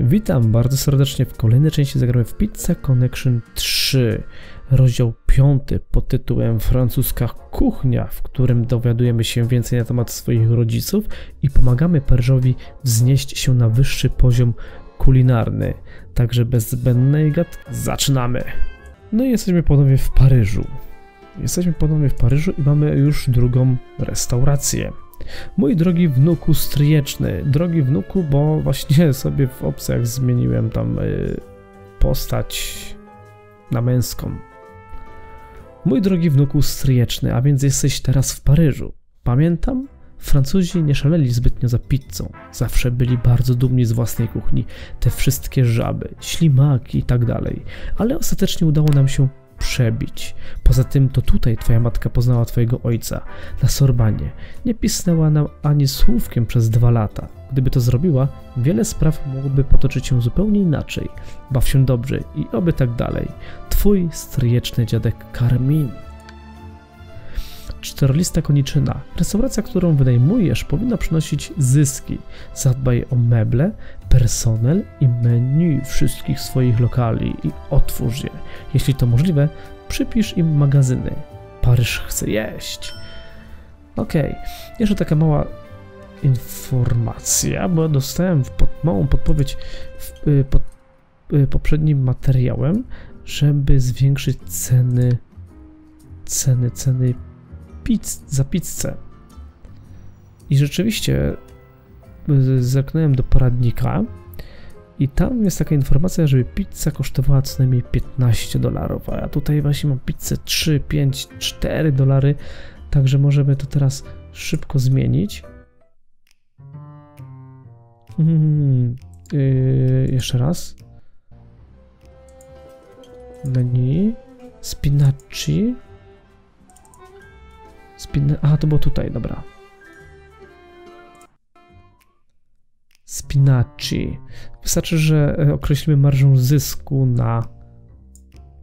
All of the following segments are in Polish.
Witam bardzo serdecznie w kolejnej części zagramy w Pizza Connection 3, rozdział 5 pod tytułem Francuska kuchnia, w którym dowiadujemy się więcej na temat swoich rodziców i pomagamy Paryżowi wznieść się na wyższy poziom kulinarny. Także bez zbędnej gad zaczynamy. No i jesteśmy ponownie w Paryżu. Jesteśmy ponownie w Paryżu i mamy już drugą restaurację. Mój drogi wnuku stryjeczny, drogi wnuku, bo właśnie sobie w opcjach zmieniłem tam y, postać na męską. Mój drogi wnuku stryjeczny, a więc jesteś teraz w Paryżu. Pamiętam? Francuzi nie szaleli zbytnio za pizzą. Zawsze byli bardzo dumni z własnej kuchni. Te wszystkie żaby, ślimaki i tak dalej. Ale ostatecznie udało nam się przebić. Poza tym to tutaj twoja matka poznała twojego ojca, na Sorbanie. Nie pisnęła nam ani słówkiem przez dwa lata. Gdyby to zrobiła, wiele spraw mogłoby potoczyć się zupełnie inaczej. Baw się dobrze i oby tak dalej. Twój stryjeczny dziadek Carmin. Czterolista koniczyna. Restauracja, którą wynajmujesz, powinna przynosić zyski. Zadbaj o meble, personel i menu wszystkich swoich lokali i otwórz je. Jeśli to możliwe, przypisz im magazyny. Paryż chce jeść. Okej, okay. jeszcze taka mała informacja, bo dostałem pod, małą podpowiedź w, y, pod y, poprzednim materiałem, żeby zwiększyć ceny ceny, ceny za pizzę. I rzeczywiście y, zerknąłem do poradnika i tam jest taka informacja, żeby pizza kosztowała co najmniej 15 dolarów, a ja tutaj właśnie mam pizzę 3, 5, 4 dolary, także możemy to teraz szybko zmienić. Yy, jeszcze raz. Menu. Spinaci. Spin... Aha, to było tutaj, dobra. Spinaci. Wystarczy, że e, określimy marżę zysku na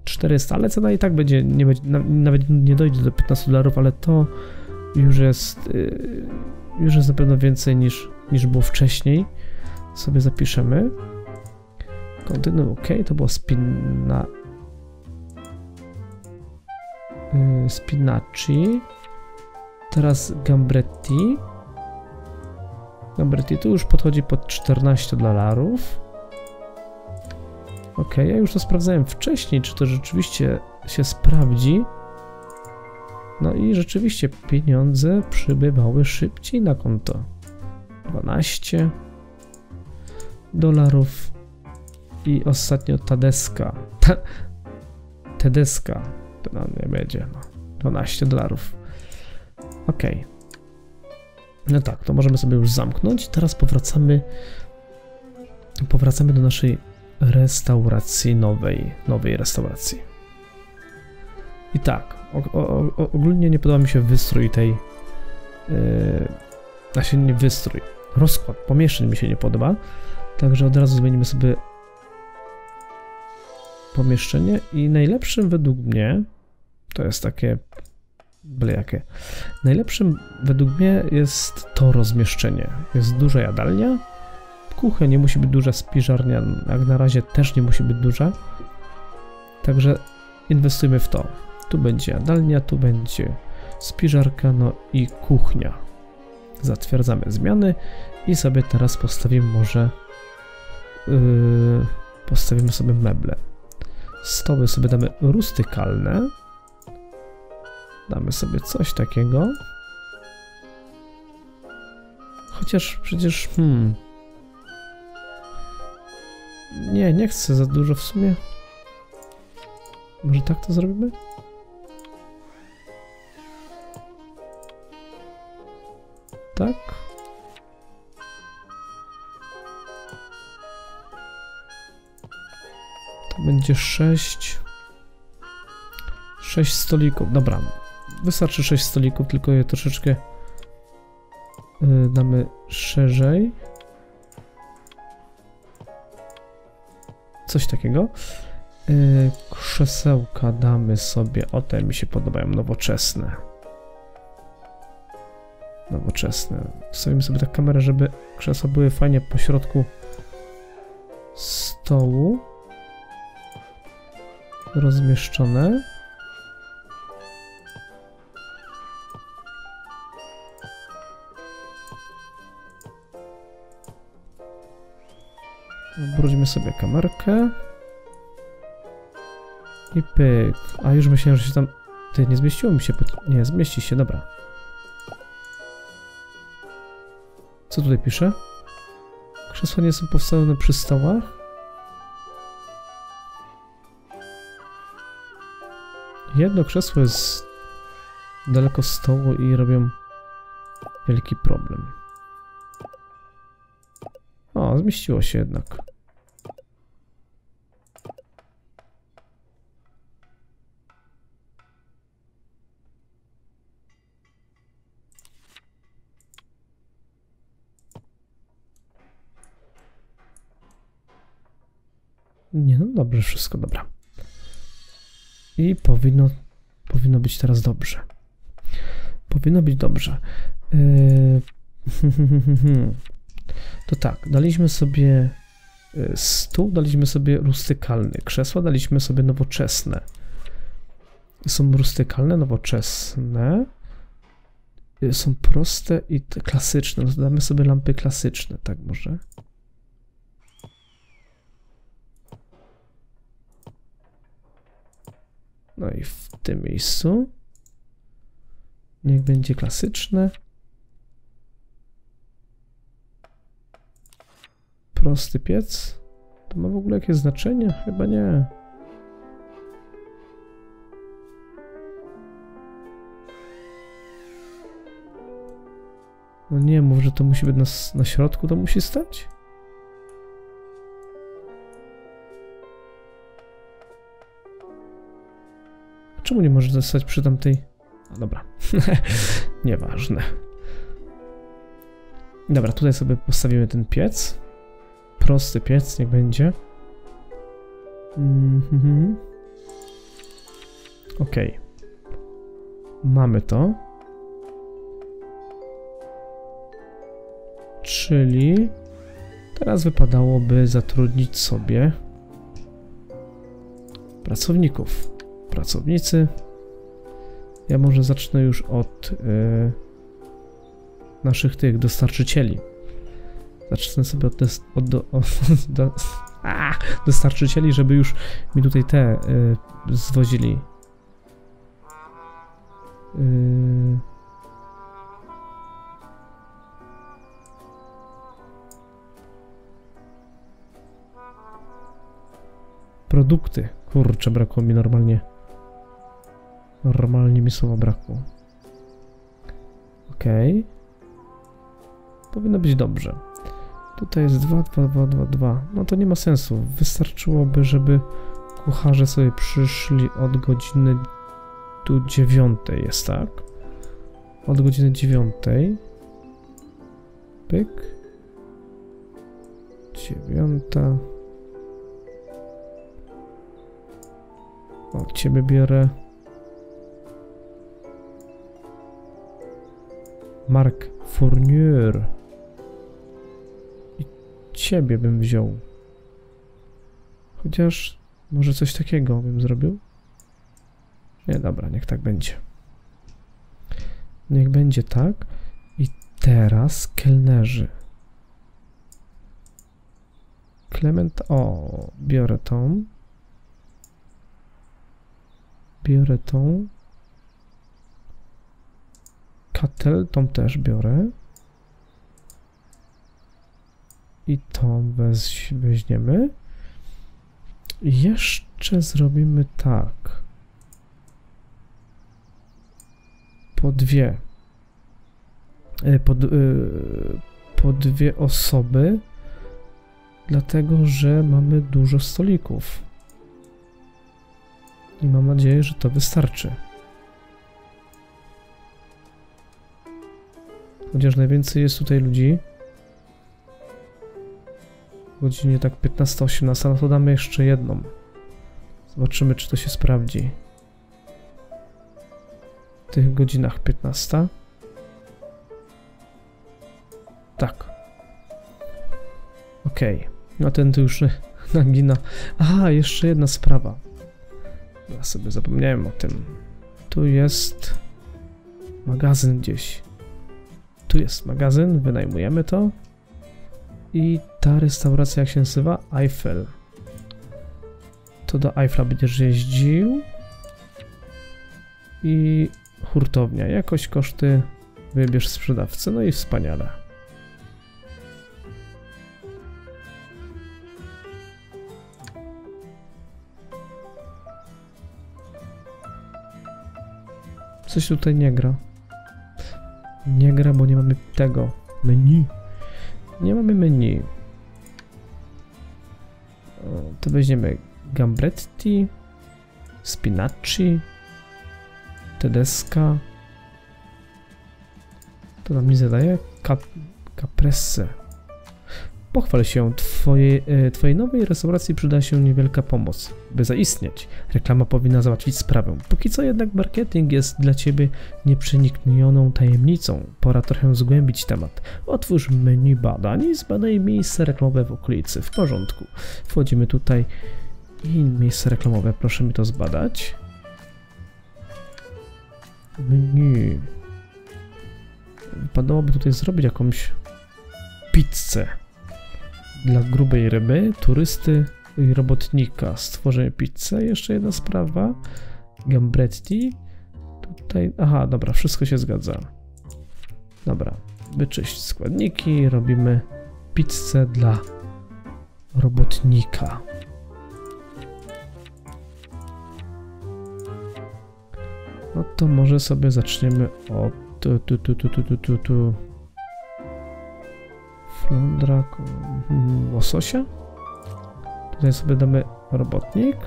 400, ale cena i tak będzie, nie będzie nawet nie dojdzie do 15 dolarów, ale to już jest yy, już jest na pewno więcej niż, niż było wcześniej. Sobie zapiszemy. Kontynuuj, ok, to było spina... Yy, spinaci. Teraz Gambretti. Gambretti tu już podchodzi pod 14 dolarów. Ok, ja już to sprawdzałem wcześniej, czy to rzeczywiście się sprawdzi. No i rzeczywiście pieniądze przybywały szybciej na konto. 12 dolarów i ostatnio Tadeska. Ta, Tedeska to nam nie będzie. No. 12 dolarów. Ok. No tak, to możemy sobie już zamknąć. Teraz powracamy powracamy do naszej restauracji nowej, nowej restauracji. I tak, o, o, ogólnie nie podoba mi się wystrój tej yy, się nie wystrój. Rozkład pomieszczeń mi się nie podoba. Także od razu zmienimy sobie pomieszczenie i najlepszym według mnie to jest takie byle jakie. Najlepszym według mnie jest to rozmieszczenie. Jest duża jadalnia, kuchnia nie musi być duża, spiżarnia jak na razie też nie musi być duża. Także inwestujmy w to. Tu będzie jadalnia, tu będzie spiżarka, no i kuchnia. Zatwierdzamy zmiany i sobie teraz postawimy może yy, postawimy sobie meble. Stoły sobie damy rustykalne. Damy sobie coś takiego. Chociaż przecież, hmm... Nie, nie chcę za dużo w sumie. Może tak to zrobimy? Tak? To będzie sześć... Sześć stolików. Dobra, Wystarczy 6 stolików, tylko je troszeczkę yy, damy szerzej. Coś takiego. Yy, krzesełka damy sobie, o te mi się podobają, nowoczesne. Nowoczesne. Wstawimy sobie tak kamerę, żeby krzesła były fajnie po środku stołu rozmieszczone. Obróćmy sobie kamerkę. I pyk. A już myślałem, że się tam... Ty, nie zmieściło mi się... Nie, zmieści się, dobra. Co tutaj pisze? Krzesła nie są powstawione przy stołach? Jedno krzesło jest daleko z stołu i robią wielki problem. O, zmieściło się jednak. Dobrze, wszystko dobra. I powinno, powinno być teraz dobrze. Powinno być dobrze. Yy... To tak, daliśmy sobie yy, stół, daliśmy sobie rustykalny, krzesła daliśmy sobie nowoczesne. Są rustykalne, nowoczesne. Yy, są proste i klasyczne. No damy sobie lampy klasyczne, tak może? No i w tym miejscu niech będzie klasyczne. Prosty piec. To ma w ogóle jakieś znaczenie? Chyba nie. No nie, mów, że to musi być na, na środku, to musi stać? Czemu nie może zostać przy tamtej... A dobra, nieważne. Dobra, tutaj sobie postawimy ten piec. Prosty piec, niech będzie. Mm -hmm. Ok. Mamy to. Czyli teraz wypadałoby zatrudnić sobie pracowników pracownicy. Ja może zacznę już od yy, naszych tych dostarczycieli. Zacznę sobie od, des, od, do, do, a, dostarczycieli, żeby już mi tutaj te yy, zwozili. Yy. Produkty. Kurczę, brakło mi normalnie. Normalnie mi słowa brakło. Okej. Okay. Powinno być dobrze. Tutaj jest 2, 2, 2, 2, 2. No to nie ma sensu. Wystarczyłoby, żeby kucharze sobie przyszli od godziny tu dziewiątej jest, tak? Od godziny dziewiątej. Pyk. Dziewiąta. Od ciebie biorę Mark Fournier. I ciebie bym wziął. Chociaż może coś takiego bym zrobił? Nie, dobra, niech tak będzie. Niech będzie tak. I teraz kelnerzy. Klement, o, biorę tą. Biorę tą. Katel, tą też biorę. I tą weź, weźmiemy. Jeszcze zrobimy tak. Po dwie. E, po, e, po dwie osoby. Dlatego, że mamy dużo stolików. I mam nadzieję, że to wystarczy. Chociaż najwięcej jest tutaj ludzi. W godzinie tak 15-18, no to damy jeszcze jedną. Zobaczymy, czy to się sprawdzi. W tych godzinach 15. Tak. Ok. No ten tu już nagina. Aha, jeszcze jedna sprawa. Ja sobie zapomniałem o tym. Tu jest magazyn gdzieś. Tu jest magazyn, wynajmujemy to. I ta restauracja, jak się nazywa? Eiffel. To do Eiffla będziesz jeździł. I hurtownia. Jakoś koszty wybierz sprzedawcę. No i wspaniale. Coś tutaj nie gra. Nie gra, bo nie mamy tego menu. Nie mamy menu. To weźmiemy Gambretti, Spinaci, Tedesca. To nam nie zadaje? Cap. Pochwal się, twojej, e, twojej nowej restauracji przyda się niewielka pomoc, by zaistnieć. Reklama powinna załatwić sprawę. Póki co jednak marketing jest dla ciebie nieprzeniknioną tajemnicą. Pora trochę zgłębić temat. Otwórz menu badań i zbadaj miejsce reklamowe w okolicy. W porządku. Wchodzimy tutaj i miejsce reklamowe. Proszę mi to zbadać. Menu. Wypadałoby tutaj zrobić jakąś pizzę dla grubej ryby, turysty i robotnika. Stworzenie pizzę. Jeszcze jedna sprawa. Gambretti. Tutaj, aha, dobra, wszystko się zgadza. Dobra, wyczyść składniki, robimy pizzę dla robotnika. No to może sobie zaczniemy od tu, tu, tu, tu, tu, tu, tu, tu. Flądra, hmm, łososia. Tutaj sobie damy robotnik.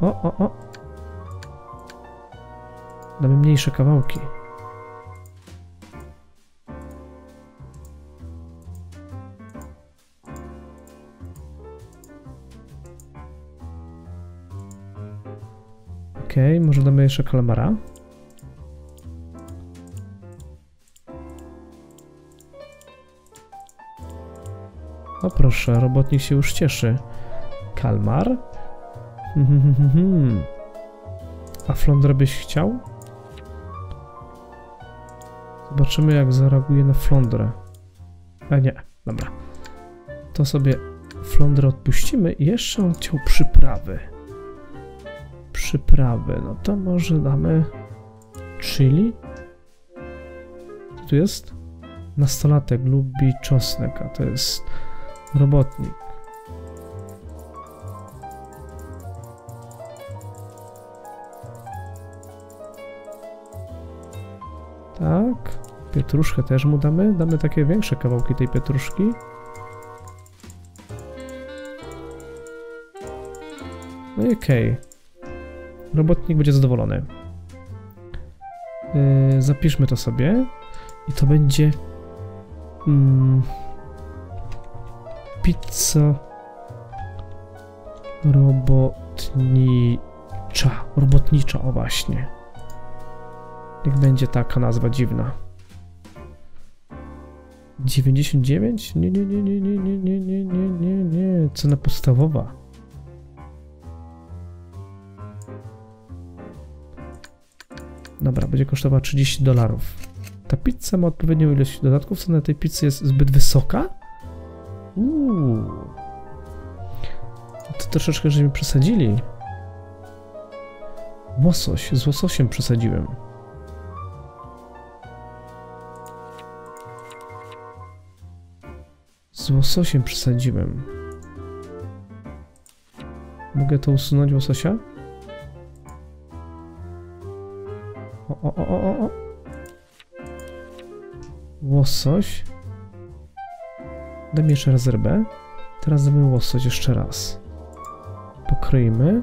O, o, o. Damy mniejsze kawałki. Okej, okay, może damy jeszcze kalamara. O proszę, robotnik się już cieszy. Kalmar? A flądrę byś chciał? Zobaczymy jak zareaguje na flądrę. A nie, dobra. To sobie flądrę odpuścimy jeszcze on chciał przyprawy. Przyprawy, no to może damy chili? Co tu jest? Nastolatek lubi czosnek, a to jest robotnik. Tak. Pietruszkę też mu damy. Damy takie większe kawałki tej pietruszki. No i okej. Okay. Robotnik będzie zadowolony. Yy, zapiszmy to sobie. I to będzie... Mm, pizza robotnicza. Robotnicza, o właśnie. Niech będzie taka nazwa dziwna. 99? Nie, nie, nie, nie, nie, nie, nie, nie, nie, nie, nie. Cena podstawowa. Dobra, będzie kosztowała 30 dolarów. Ta pizza ma odpowiednią ilość dodatków. Cena tej pizzy jest zbyt wysoka? Uuu. To troszeczkę żeśmy przesadzili. Łosoś, z łososiem przesadziłem. Z łososiem przesadziłem. Mogę to usunąć łososia? O, o, o, o, o. Łosoś. Dam jeszcze raz rybę. Teraz damy łosoś jeszcze raz. Pokryjmy.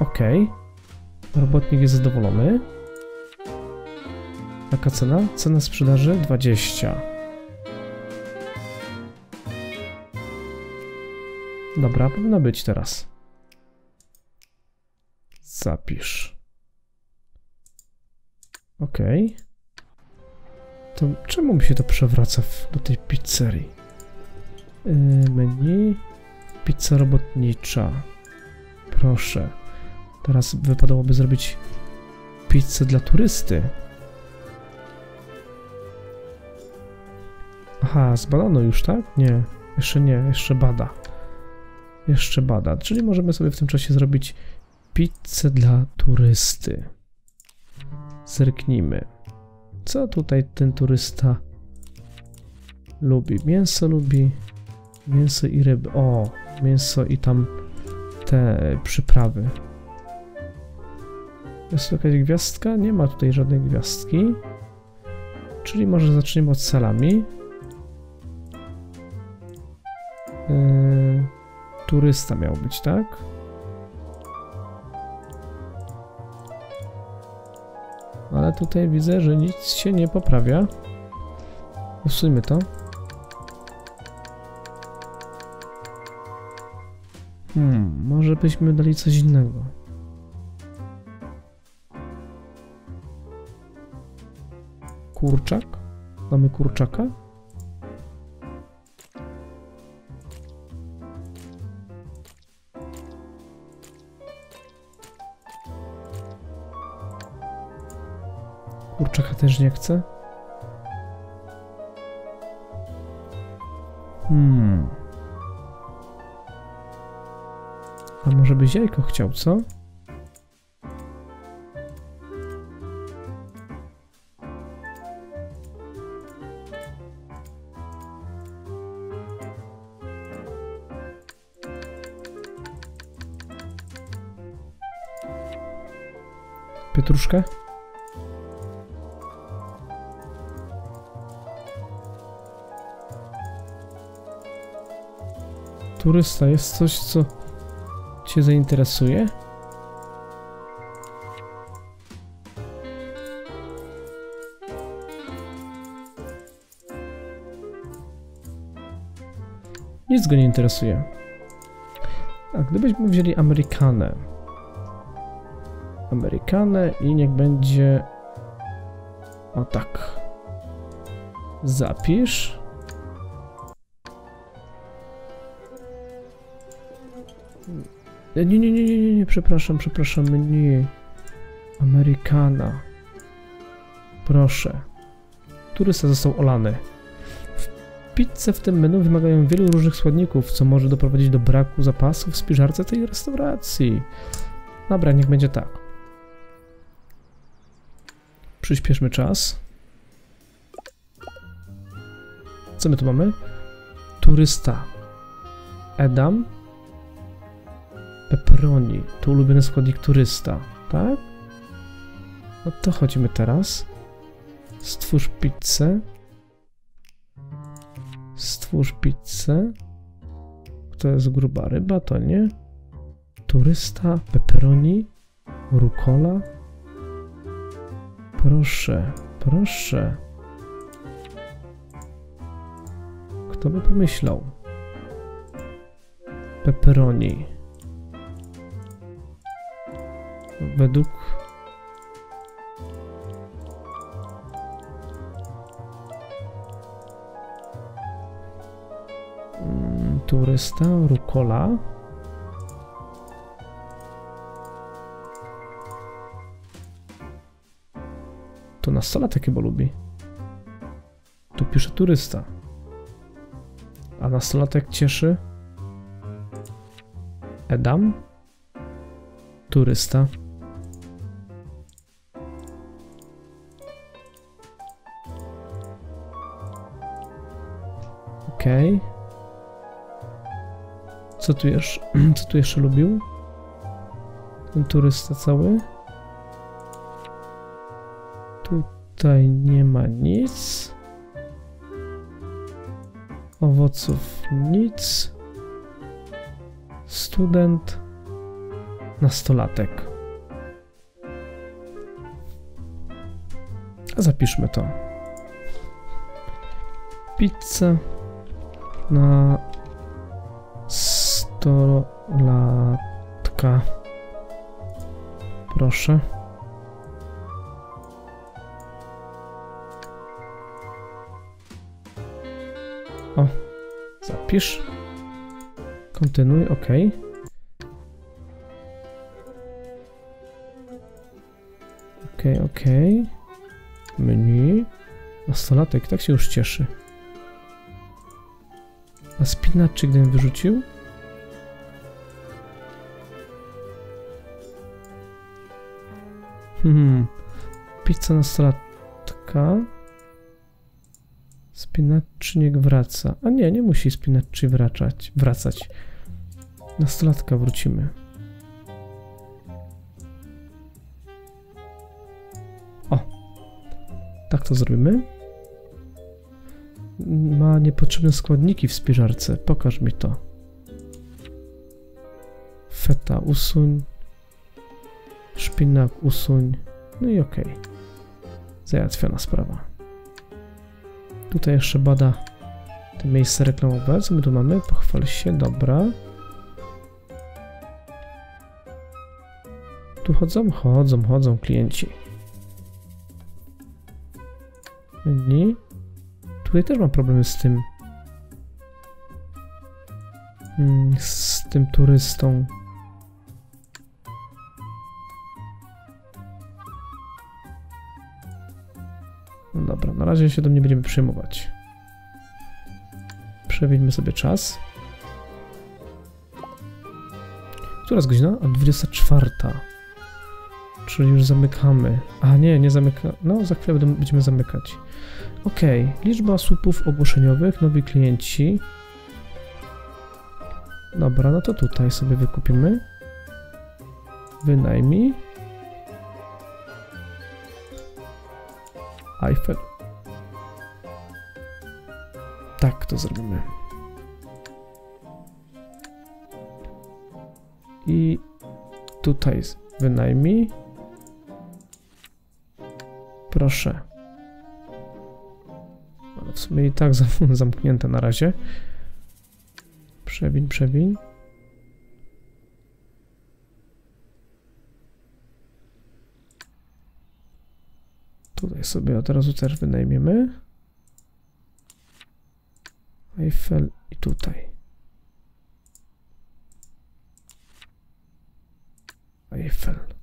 Ok. Robotnik jest zadowolony. Jaka cena? Cena sprzedaży 20. Dobra, powinno być teraz. Zapisz. Okay. To czemu mi się to przewraca w, do tej pizzerii? Yy, menu. Pizza robotnicza. Proszę. Teraz wypadałoby zrobić pizzę dla turysty. Aha, zbadano już, tak? Nie, jeszcze nie, jeszcze bada. Jeszcze bada, czyli możemy sobie w tym czasie zrobić pizzę dla turysty. Zerknijmy. Co tutaj ten turysta lubi? Mięso lubi. Mięso i ryby. O, mięso i tam te przyprawy. Jest jakaś gwiazdka? Nie ma tutaj żadnej gwiazdki. Czyli może zaczniemy od salami. Yy, turysta miał być, tak? Ale tutaj widzę, że nic się nie poprawia. Usuńmy to. Hmm, może byśmy dali coś innego. Kurczak? Mamy kurczaka? Kurczaka też nie chcę. Hmm. A może byś jajko chciał, co? Pietruszkę? Turysta, jest coś, co Cię zainteresuje? Nic go nie interesuje. A gdybyśmy wzięli Amerykanę. Amerykanę i niech będzie... O tak. Zapisz. Nie, nie, nie, nie, nie, nie, przepraszam, przepraszam, nie. Amerykana. Proszę. Turysta został olany. Pizze w tym menu wymagają wielu różnych składników, co może doprowadzić do braku zapasów w spiżarce tej restauracji. Dobra, niech będzie tak. Przyspieszmy czas. Co my tu mamy? Turysta. Edam. Pepperoni. To ulubiony składnik turysta, tak? No to chodzimy teraz. Stwórz pizzę. Stwórz pizzę. To jest gruba ryba, to nie. Turysta, pepperoni, rukola. Proszę, proszę. Kto by pomyślał? Pepperoni. Według mm, turysta, rukola. To nastolatek chyba lubi. Tu pisze turysta. A nastolatek cieszy. Edam. Turysta. Okej. Okay. Co tu jeszcze, co tu jeszcze lubił? Ten turysta cały. Tutaj nie ma nic. Owoców nic. Student. Nastolatek. Zapiszmy to. Pizza na nastolatka. Proszę. O, zapisz. Kontynuuj, ok. Ok, ok. Menu. Nastolatek, tak się już cieszy. A spinacz czy gdybym wyrzucił? Hmm. Pizza nastolatka. Spinacznik wraca. A nie, nie musi spinaczy wracać. wracać. Nastolatka wrócimy. O. Tak to zrobimy. Ma niepotrzebne składniki w spiżarce. Pokaż mi to. Feta usuń. Szpinak usuń. No i okej. Okay. Załatwiona sprawa. Tutaj jeszcze bada te miejsce reklamowe. Co my tu mamy? Pochwal się, dobra. Tu chodzą, chodzą, chodzą klienci. Menu. Tutaj też mam problemy z tym. Mm, z tym turystą. No dobra, na razie się do mnie będziemy przejmować. Przewidźmy sobie czas. Która jest godzina? A 24. Czyli już zamykamy. A nie, nie zamyka. No, za chwilę będziemy zamykać. Ok, liczba słupów ogłoszeniowych, nowi klienci. Dobra, no to tutaj sobie wykupimy. Wynajmij. Eiffel. Tak to zrobimy. I tutaj wynajmij. Proszę. Sumie i tak zamknięte na razie. Przewiń, przewiń. Tutaj sobie od razu też wynajmiemy. Eiffel i tutaj. Eiffel.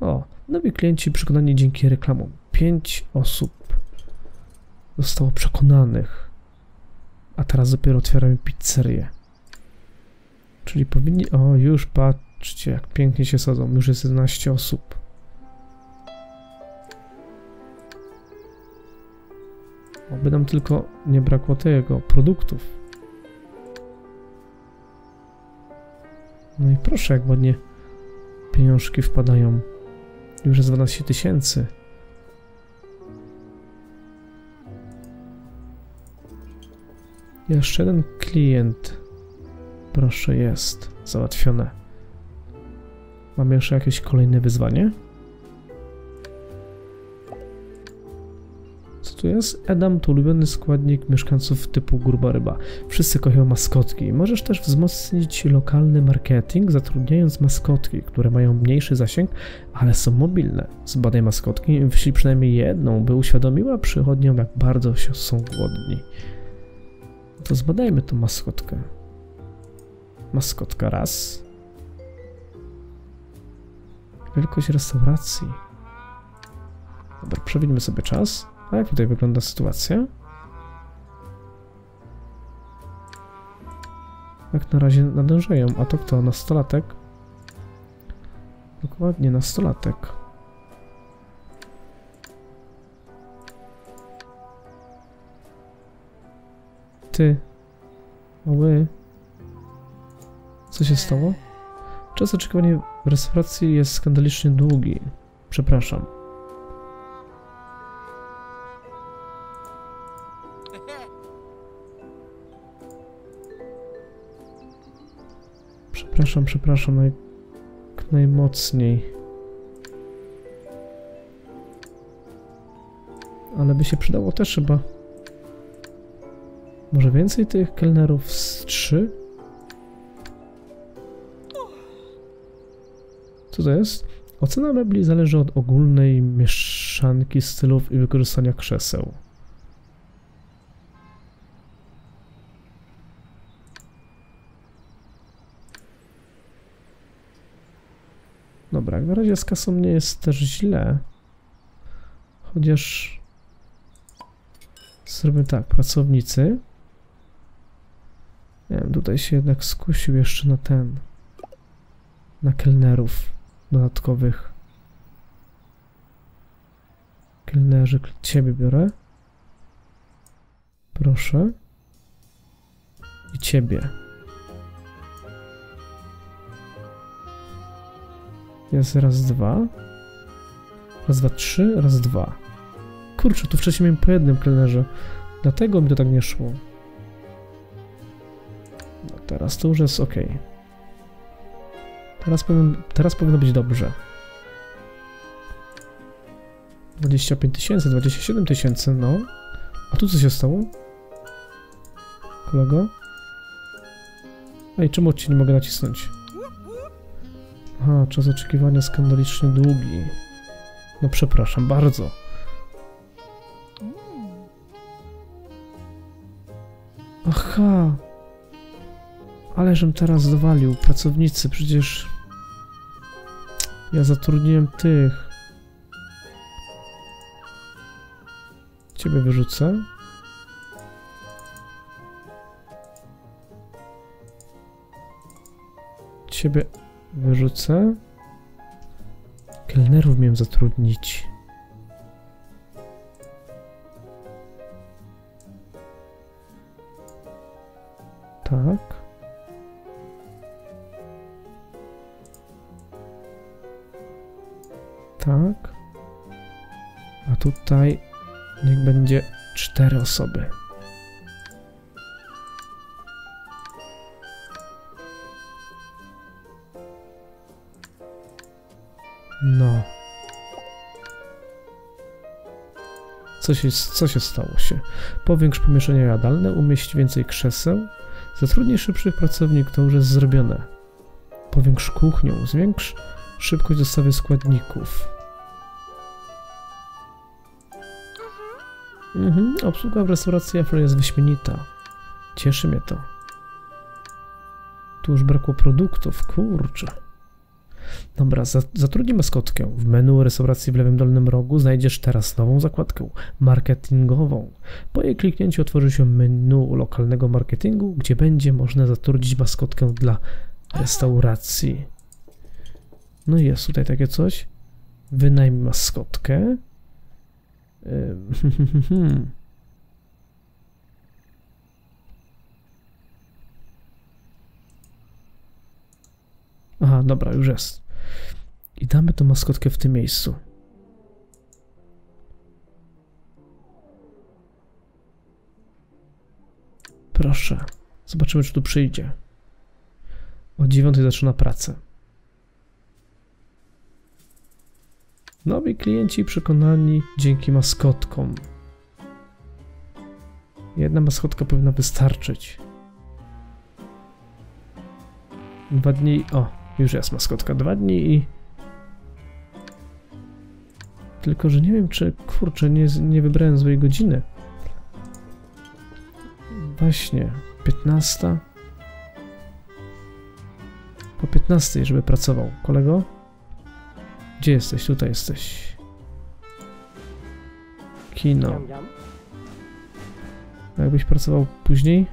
O, nowi klienci przekonani dzięki reklamom. Pięć osób zostało przekonanych. A teraz dopiero otwieramy pizzerię. Czyli powinni... O, już patrzcie, jak pięknie się sadzą. Już jest 11 osób. Oby nam tylko nie brakło tego, produktów. No i proszę, jak ładnie pieniążki wpadają. Już jest 12 tysięcy. Jeszcze jeden klient. Proszę, jest. Załatwione. Mam jeszcze jakieś kolejne wyzwanie? Jest? Edam to ulubiony składnik mieszkańców typu gruba ryba. Wszyscy kochają maskotki. Możesz też wzmocnić lokalny marketing, zatrudniając maskotki, które mają mniejszy zasięg, ale są mobilne. Zbadaj maskotki wyślij przynajmniej jedną, by uświadomiła przychodniom, jak bardzo się są głodni. To zbadajmy tą maskotkę. Maskotka raz. Wielkość restauracji. Dobra, przewidźmy sobie czas. A jak tutaj wygląda sytuacja? Jak na razie nadążają. A to kto? Nastolatek? Dokładnie, nastolatek. Ty. Mały. Co się stało? Czas oczekiwania w restauracji jest skandalicznie długi. Przepraszam. Przepraszam, przepraszam naj... najmocniej. Ale by się przydało też chyba. Może więcej tych kelnerów z trzy? Co to jest? Ocena mebli zależy od ogólnej mieszanki stylów i wykorzystania krzeseł. Jak na razie z kasą nie jest też źle. Chociaż... Zrobimy tak, pracownicy. Nie wiem, tutaj się jednak skusił jeszcze na ten... Na kelnerów dodatkowych. Kelnerzy, ciebie biorę. Proszę. I ciebie. Jest raz, dwa. Raz, dwa, trzy, raz, dwa. Kurczę, tu wcześniej miałem po jednym kelnerze. Dlatego mi to tak nie szło. No teraz to już jest ok. Teraz, powinien, teraz powinno być dobrze. 25 tysięcy, 27 tysięcy, no. A tu co się stało? Kolego? Ej, czemu ci nie mogę nacisnąć? Aha, czas oczekiwania skandalicznie długi. No przepraszam bardzo. Aha. Ale żem teraz dowalił. Pracownicy, przecież... Ja zatrudniłem tych. Ciebie wyrzucę. Ciebie wyrzucę. Kelnerów miałem zatrudnić. Tak. Tak. A tutaj niech będzie cztery osoby. Co się, co się stało się? Powiększ pomieszczenia jadalne, umieść więcej krzeseł, zatrudnij szybszych pracowników, to już jest zrobione. Powiększ kuchnię, zwiększ szybkość dostawy składników. Mhm, obsługa w restauracji Afro jest wyśmienita. Cieszy mnie to. Tu już brakło produktów, kurczę. Dobra, zatrudnij maskotkę. W menu restauracji w lewym dolnym rogu znajdziesz teraz nową zakładkę marketingową. Po jej kliknięciu otworzy się menu lokalnego marketingu, gdzie będzie można zatrudnić maskotkę dla restauracji. No i jest tutaj takie coś. Wynajmij maskotkę. Aha, dobra, już jest. I damy tą maskotkę w tym miejscu. Proszę. Zobaczymy, czy tu przyjdzie. O dziewiątej zaczyna pracę. Nowi klienci przekonani dzięki maskotkom. Jedna maskotka powinna wystarczyć. Dwa dni... O, już jest maskotka. Dwa dni i... Tylko, że nie wiem, czy... Kurczę, nie, nie wybrałem złej godziny. Właśnie. 15. Po 15, żeby pracował. Kolego? Gdzie jesteś? Tutaj jesteś. Kino. A jakbyś pracował później?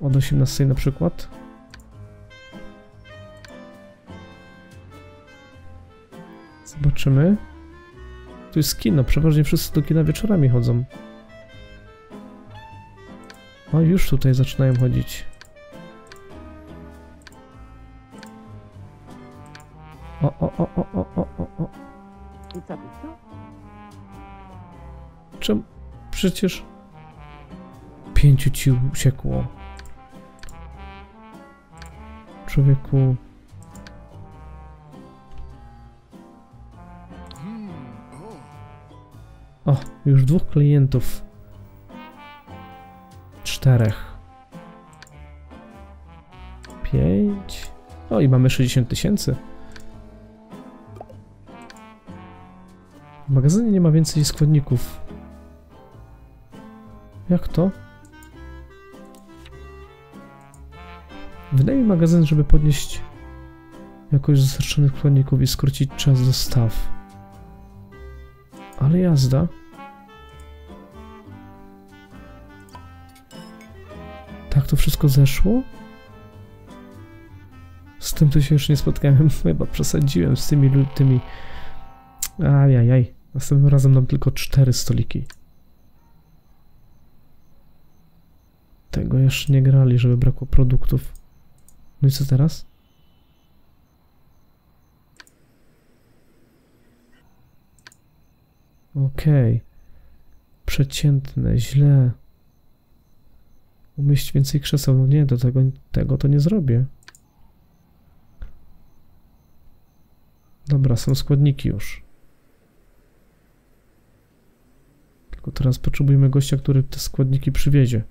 Od 18 na przykład? Zobaczymy. Tu jest kino. Przeważnie wszyscy do kina wieczorami chodzą. O, już tutaj zaczynają chodzić. O, o, o, o, o, o, o, o. Czemu? Przecież... Pięciu ci uciekło. Człowieku... już dwóch klientów. Czterech. Pięć. O, i mamy 60 tysięcy. W magazynie nie ma więcej składników. Jak to? Wydaj mi magazyn, żeby podnieść jakość dostarczonych składników i skrócić czas dostaw. Ale jazda. To wszystko zeszło? Z tym to się już nie spotkałem. Chyba przesadziłem z tymi tymi. Ajajaj. Następnym razem dam tylko cztery stoliki. Tego jeszcze nie grali, żeby brakło produktów. No i co teraz? Okej. Przeciętne, źle. Umieść więcej krzeseł. No nie, do tego, tego to nie zrobię. Dobra, są składniki już. Tylko teraz potrzebujemy gościa, który te składniki przywiezie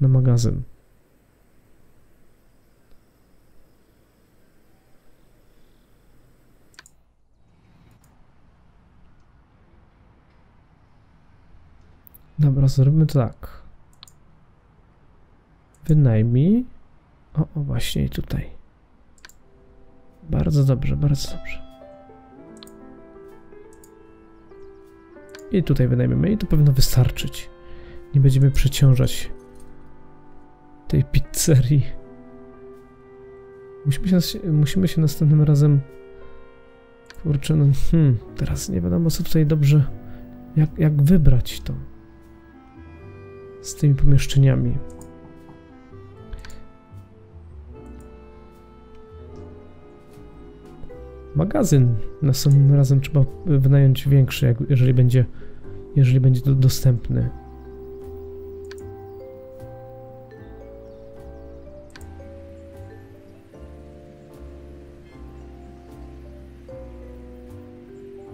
na magazyn. Dobra, zrobimy tak. Wynajmij. O, o, właśnie tutaj. Bardzo dobrze, bardzo dobrze. I tutaj wynajmiemy i to powinno wystarczyć. Nie będziemy przeciążać tej pizzerii. Musimy się, musimy się następnym razem... Kurczę, no, hmm, teraz nie wiadomo co tutaj dobrze... Jak, jak wybrać to? Z tymi pomieszczeniami. Magazyn następnym razem trzeba wynająć większy, jak, jeżeli będzie, jeżeli będzie to dostępny.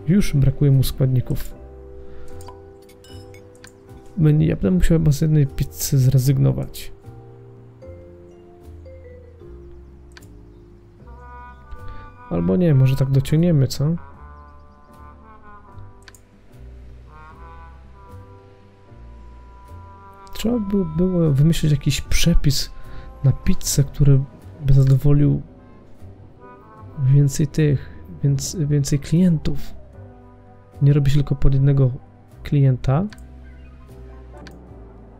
Już brakuje mu składników. Ja będę musiał chyba z jednej pizzy zrezygnować. Albo nie, może tak dociągniemy, co? Trzeba by było wymyślić jakiś przepis na pizzę, który by zadowolił więcej tych, więc, więcej klientów. Nie robi się tylko pod jednego klienta,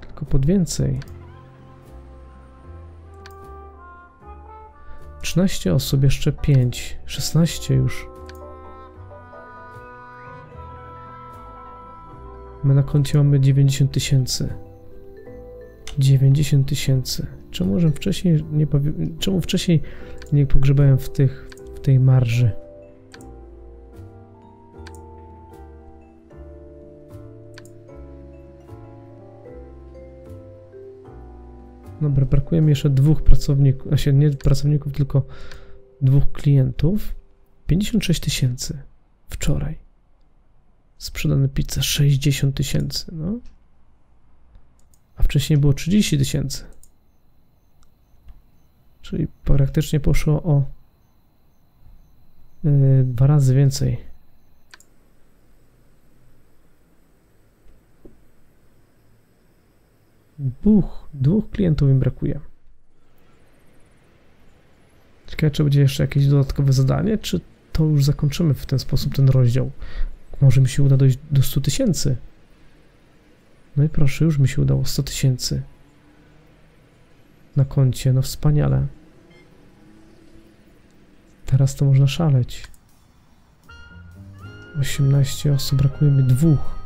tylko pod więcej. 13 osób, jeszcze 5, 16 już. My na koncie mamy 90 tysięcy. 90 tysięcy. Czemu wcześniej nie powie... Czemu wcześniej nie pogrzebałem w tych, w tej marży? Dobra, brakuje mi jeszcze dwóch pracowników, się nie pracowników, tylko dwóch klientów. 56 tysięcy wczoraj. Sprzedane pizza 60 tysięcy, no. A wcześniej było 30 tysięcy. Czyli praktycznie poszło o yy, dwa razy więcej. Dwóch, dwóch klientów mi brakuje. Ciekawe, czy będzie jeszcze jakieś dodatkowe zadanie, czy to już zakończymy w ten sposób ten rozdział. Może mi się uda dojść do 100 tysięcy. No i proszę, już mi się udało 100 tysięcy. Na koncie, no wspaniale. Teraz to można szaleć. 18 osób, brakuje mi dwóch.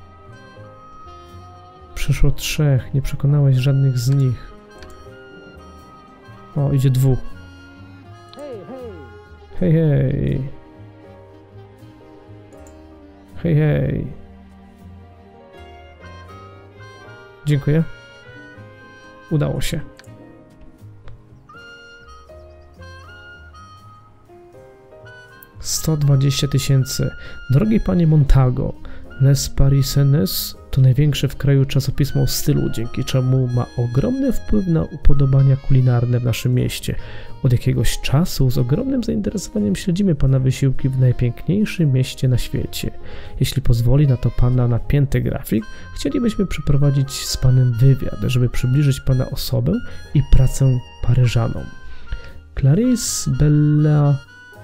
Przyszło trzech, nie przekonałeś żadnych z nich. O, idzie dwóch. Hej, hej! Hej, hej. Dziękuję. Udało się. Sto dwadzieścia tysięcy. Drogi panie Montago, Les Parisenes to największe w kraju czasopismo stylu, dzięki czemu ma ogromny wpływ na upodobania kulinarne w naszym mieście. Od jakiegoś czasu z ogromnym zainteresowaniem śledzimy pana wysiłki w najpiękniejszym mieście na świecie. Jeśli pozwoli na to pana napięty grafik, chcielibyśmy przeprowadzić z panem wywiad, żeby przybliżyć pana osobę i pracę Paryżanom. Clarisse Bella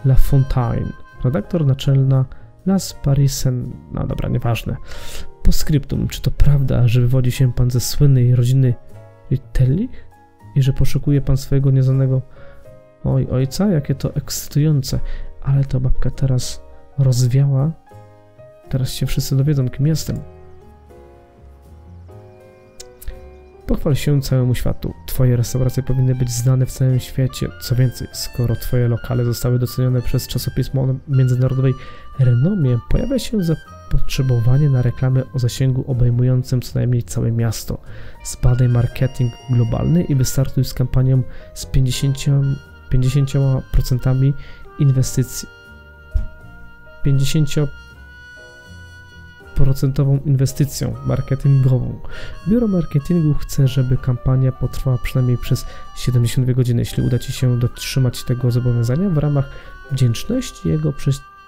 Lafontaine, redaktor naczelna Las Parisen, no dobra, nieważne. Po czy to prawda, że wywodzi się pan ze słynnej rodziny Ritellich i że poszukuje pan swojego nieznanego oj, ojca? Jakie to ekscytujące. Ale to babka teraz rozwiała. Teraz się wszyscy dowiedzą, kim jestem. Pochwal się całemu światu. Twoje restauracje powinny być znane w całym świecie. Co więcej, skoro twoje lokale zostały docenione przez czasopismo o międzynarodowej renomie, pojawia się zapotrzebowanie na reklamy o zasięgu obejmującym co najmniej całe miasto. Zbadaj marketing globalny i wystartuj z kampanią z 50%, 50% inwestycji. 50% procentową inwestycją marketingową. Biuro marketingu chce, żeby kampania potrwała przynajmniej przez 72 godziny. Jeśli uda Ci się dotrzymać tego zobowiązania, w ramach wdzięczności jego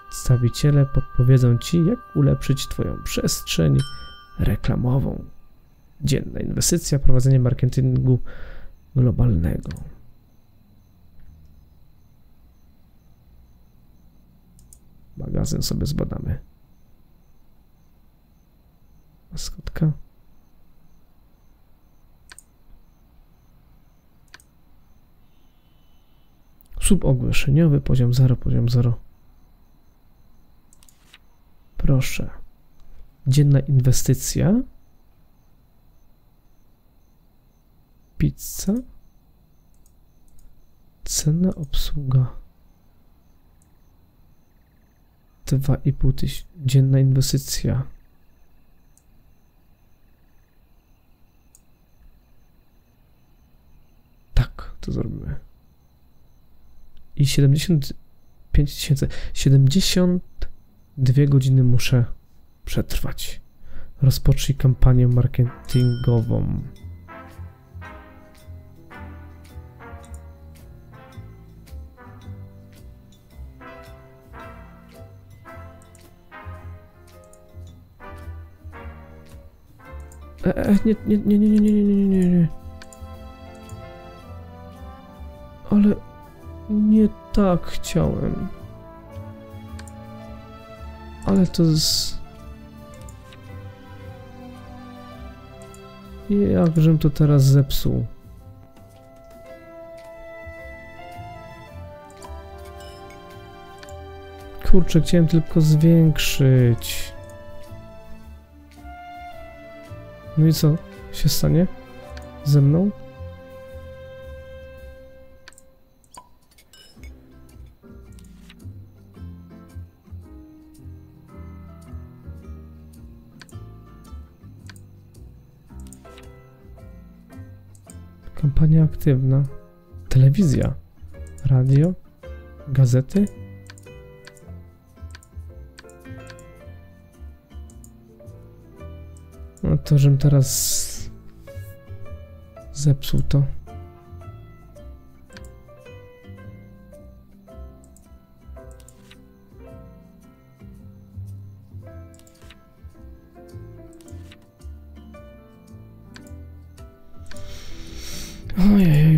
przedstawiciele podpowiedzą Ci, jak ulepszyć Twoją przestrzeń reklamową. Dzienna inwestycja, prowadzenie marketingu globalnego. Magazyn sobie zbadamy. Maskotka. Subogłoszeniowy, poziom 0, poziom 0. Proszę. Dzienna inwestycja. Pizza. Cena obsługa. 2,5 tysiąca. Dzienna inwestycja. to zrobimy. I 75 tysięcy. 72 godziny muszę przetrwać. Rozpocznij kampanię marketingową. E, nie, nie, nie, nie, nie, nie, nie, nie, nie. Ale nie tak chciałem. Ale to z... Jakżem to teraz zepsuł. Kurczę, chciałem tylko zwiększyć. No i co się stanie ze mną? Telewizja. Radio. Gazety. No to, żebym teraz zepsuł to.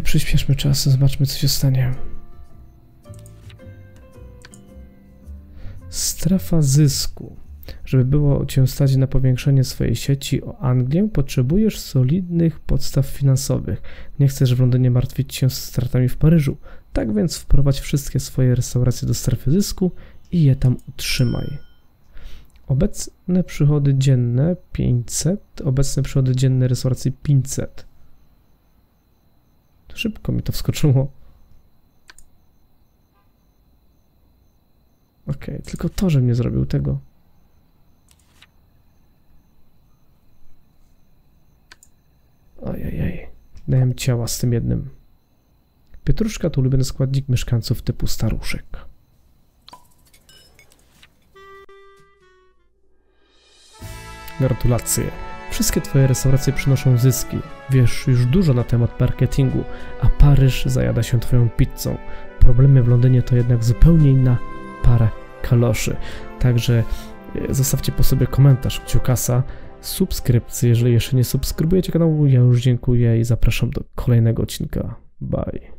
Przyspieszmy czas, zobaczmy co się stanie. Strefa zysku. Żeby było cię stać na powiększenie swojej sieci o Anglię, potrzebujesz solidnych podstaw finansowych. Nie chcesz w Londynie martwić się stratami w Paryżu. Tak więc wprowadź wszystkie swoje restauracje do strefy zysku i je tam utrzymaj. Obecne przychody dzienne 500, obecne przychody dzienne restauracji 500. Szybko mi to wskoczyło. Okay, tylko to, że nie zrobił tego. Ojej, dałem ciała z tym jednym. Pietruszka to ulubiony składnik mieszkańców typu staruszek. Gratulacje. Wszystkie Twoje restauracje przynoszą zyski. Wiesz już dużo na temat marketingu, a Paryż zajada się Twoją pizzą. Problemy w Londynie to jednak zupełnie inna para kaloszy. Także e, zostawcie po sobie komentarz, kciukasa, subskrypcję, jeżeli jeszcze nie subskrybujecie kanału. Ja już dziękuję i zapraszam do kolejnego odcinka. Bye.